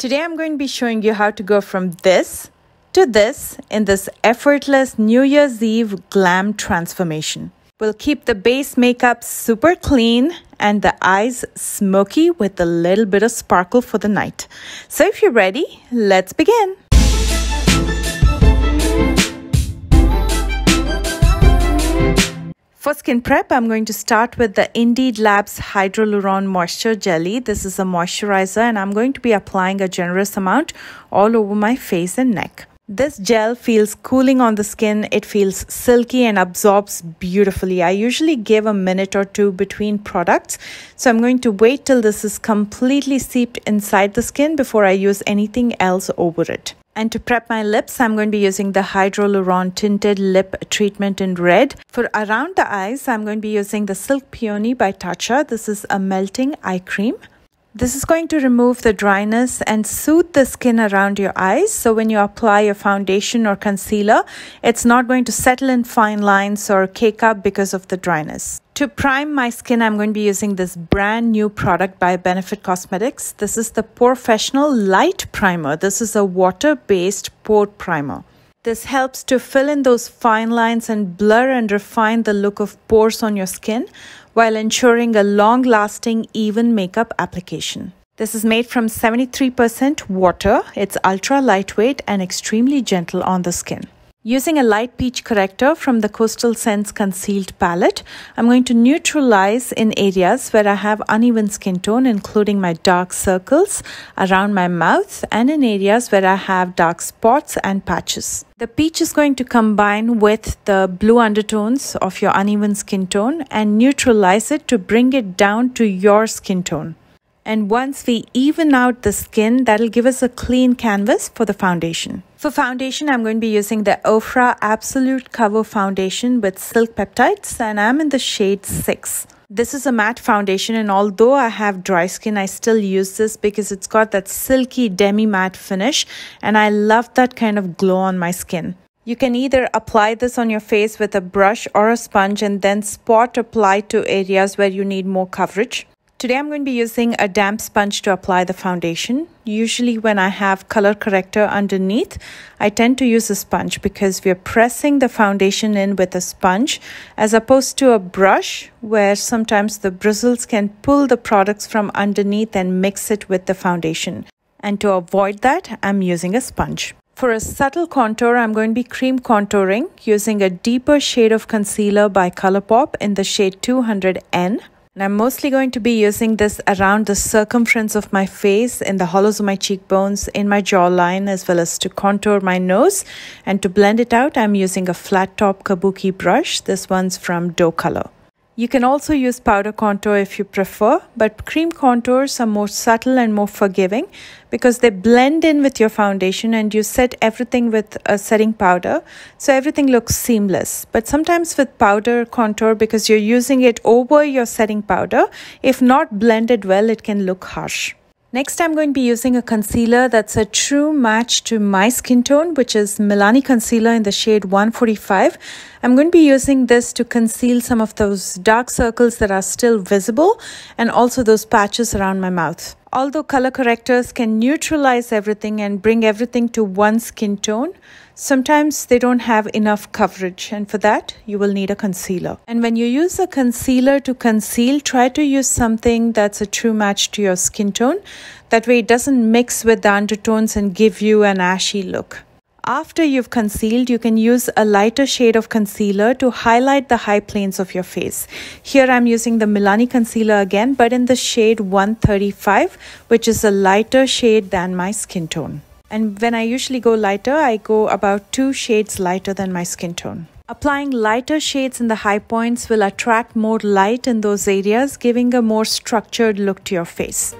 Today I'm going to be showing you how to go from this to this in this effortless New Year's Eve glam transformation. We'll keep the base makeup super clean and the eyes smoky with a little bit of sparkle for the night. So if you're ready, let's begin. For skin prep, I'm going to start with the Indeed Labs Hydraluron Moisture Jelly. This is a moisturizer and I'm going to be applying a generous amount all over my face and neck. This gel feels cooling on the skin. It feels silky and absorbs beautifully. I usually give a minute or two between products. So I'm going to wait till this is completely seeped inside the skin before I use anything else over it. And to prep my lips, I'm going to be using the Hydraluron Tinted Lip Treatment in red. For around the eyes, I'm going to be using the Silk Peony by Tatcha. This is a melting eye cream. This is going to remove the dryness and soothe the skin around your eyes. So when you apply your foundation or concealer, it's not going to settle in fine lines or cake up because of the dryness. To prime my skin, I'm going to be using this brand new product by Benefit Cosmetics. This is the POREfessional Lite Primer. This is a water-based pore primer. This helps to fill in those fine lines and blur and refine the look of pores on your skin while ensuring a long lasting, even makeup application. This is made from 73% water. It's ultra lightweight and extremely gentle on the skin. Using a light peach corrector from the Coastal Scents Concealer palette, I'm going to neutralize in areas where I have uneven skin tone, including my dark circles around my mouth and in areas where I have dark spots and patches. The peach is going to combine with the blue undertones of your uneven skin tone and neutralize it to bring it down to your skin tone. And once we even out the skin, that'll give us a clean canvas for the foundation. For foundation, I'm going to be using the Ofra Absolute Cover Foundation with Silk Peptides and I'm in the shade 6. This is a matte foundation and although I have dry skin, I still use this because it's got that silky demi-matte finish and I love that kind of glow on my skin. You can either apply this on your face with a brush or a sponge and then spot apply to areas where you need more coverage. Today I'm going to be using a damp sponge to apply the foundation. Usually when I have color corrector underneath, I tend to use a sponge because we're pressing the foundation in with a sponge as opposed to a brush where sometimes the bristles can pull the products from underneath and mix it with the foundation. And to avoid that, I'm using a sponge. For a subtle contour, I'm going to be cream contouring using a deeper shade of concealer by Colourpop in the shade 200N. And I'm mostly going to be using this around the circumference of my face, in the hollows of my cheekbones, in my jawline, as well as to contour my nose. And to blend it out, I'm using a flat top kabuki brush. This one's from Docolor. You can also use powder contour if you prefer, but cream contours are more subtle and more forgiving because they blend in with your foundation and you set everything with a setting powder, so everything looks seamless. But sometimes with powder contour, because you're using it over your setting powder, if not blended well, it can look harsh. Next, I'm going to be using a concealer that's a true match to my skin tone, which is Milani Concealer in the shade 145. I'm going to be using this to conceal some of those dark circles that are still visible and also those patches around my mouth. Although color correctors can neutralize everything and bring everything to one skin tone, Sometimes they don't have enough coverage and for that you will need a concealer. And when you use a concealer to conceal, try to use something that's a true match to your skin tone. That way it doesn't mix with the undertones and give you an ashy look. After you've concealed, you can use a lighter shade of concealer to highlight the high planes of your face. Here I'm using the Milani concealer again, but in the shade 135, which is a lighter shade than my skin tone. And when I usually go lighter, I go about two shades lighter than my skin tone. Applying lighter shades in the high points will attract more light in those areas, giving a more structured look to your face.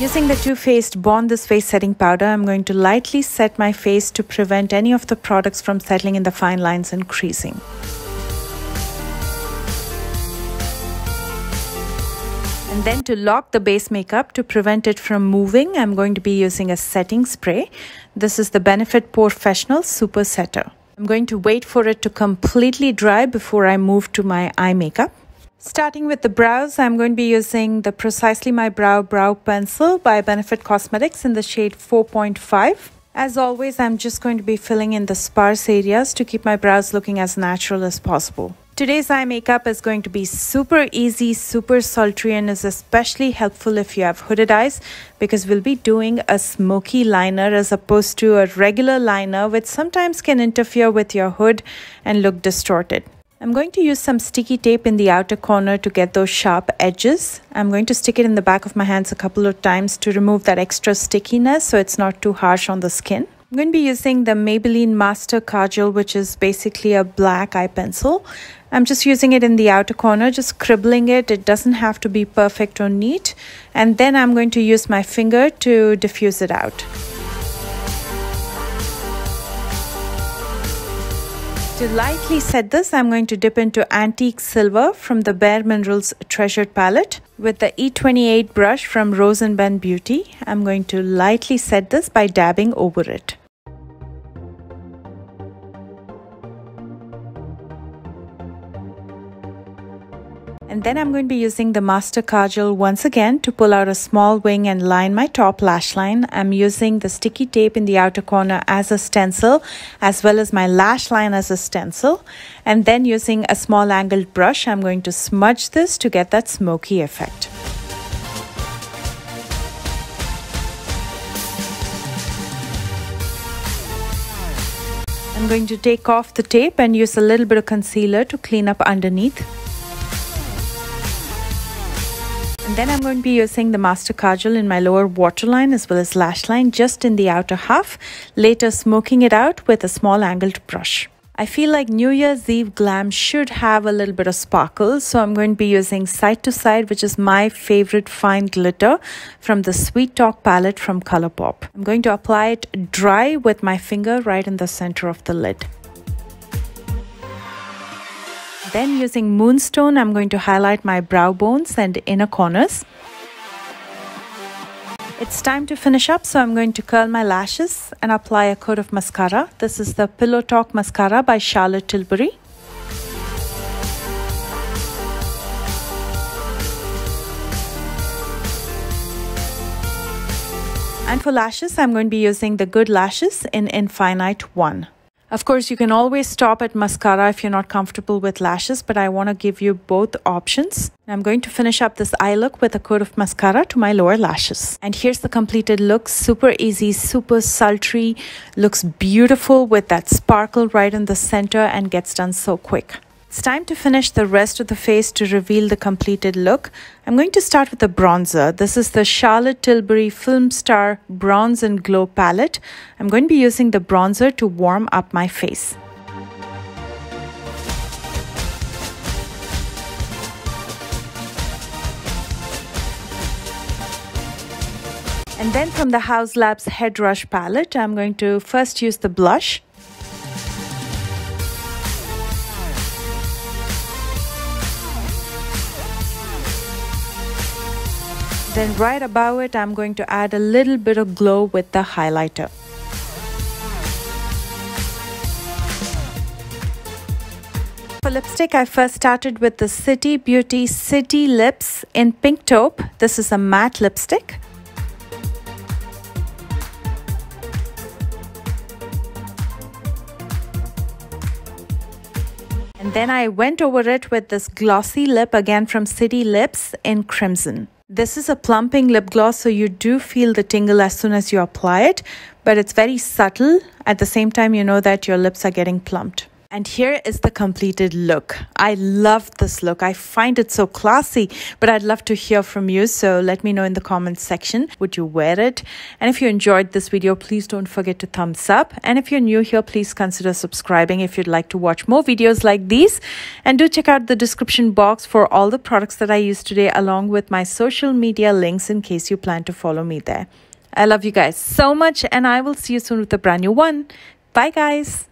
Using the Too Faced Born This Way setting powder, I'm going to lightly set my face to prevent any of the products from settling in the fine lines and creasing. And then to lock the base makeup to prevent it from moving, I'm going to be using a setting spray. This is the Benefit POREfessional Super Setter. I'm going to wait for it to completely dry before I move to my eye makeup. Starting with the brows, I'm going to be using the Precisely My Brow Brow Pencil by Benefit Cosmetics in the shade 4.5. As always, I'm just going to be filling in the sparse areas to keep my brows looking as natural as possible. Today's eye makeup is going to be super easy, super sultry and is especially helpful if you have hooded eyes because we'll be doing a smoky liner as opposed to a regular liner which sometimes can interfere with your hood and look distorted. I'm going to use some sticky tape in the outer corner to get those sharp edges. I'm going to stick it in the back of my hands a couple of times to remove that extra stickiness so it's not too harsh on the skin. I'm going to be using the Maybelline Master Kajal, which is basically a black eye pencil. I'm just using it in the outer corner, just scribbling it. It doesn't have to be perfect or neat. And then I'm going to use my finger to diffuse it out. To lightly set this, I'm going to dip into Antique Silver from the Bare Minerals Treasured palette. With the E28 brush from Rose Beauty, I'm going to lightly set this by dabbing over it. And then I'm going to be using the Master Kajal once again to pull out a small wing and line my top lash line. I'm using the sticky tape in the outer corner as a stencil as well as my lash line as a stencil. And then using a small angled brush, I'm going to smudge this to get that smoky effect. I'm going to take off the tape and use a little bit of concealer to clean up underneath. Then I'm going to be using the Master Kajal in my lower waterline as well as lash line just in the outer half, later smoking it out with a small angled brush. I feel like New Year's Eve glam should have a little bit of sparkle, so I'm going to be using Side to Side, which is my favorite fine glitter from the Sweet Talk palette from Colourpop. I'm going to apply it dry with my finger right in the center of the lid. Then using Moonstone, I'm going to highlight my brow bones and inner corners. It's time to finish up, so I'm going to curl my lashes and apply a coat of mascara. This is the Pillow Talk Mascara by Charlotte Tilbury. And for lashes, I'm going to be using the Good Lashes in Infinite 1. Of course, you can always stop at mascara if you're not comfortable with lashes, but I want to give you both options. I'm going to finish up this eye look with a coat of mascara to my lower lashes. And here's the completed look. Super easy, super sultry, looks beautiful with that sparkle right in the center and gets done so quick. It's time to finish the rest of the face to reveal the completed look. I'm going to start with the bronzer. This is the Charlotte Tilbury Film Star Bronze and Glow palette. I'm going to be using the bronzer to warm up my face. And then from the Haus Labs Head Rush palette, I'm going to first use the blush. Then right above it, I'm going to add a little bit of glow with the highlighter. For lipstick, I first started with the City Beauty City Lips in Pink Taupe. This is a matte lipstick. And then I went over it with this glossy lip again from City Lips in Crimson. This is a plumping lip gloss, so you do feel the tingle as soon as you apply it, but it's very subtle. At the same time, you know that your lips are getting plumped. And here is the completed look. I love this look. I find it so classy, but I'd love to hear from you. So let me know in the comments section. Would you wear it? And if you enjoyed this video, please don't forget to thumbs up. And if you're new here, please consider subscribing if you'd like to watch more videos like these. And do check out the description box for all the products that I used today, along with my social media links in case you plan to follow me there. I love you guys so much, and I will see you soon with a brand new one. Bye, guys.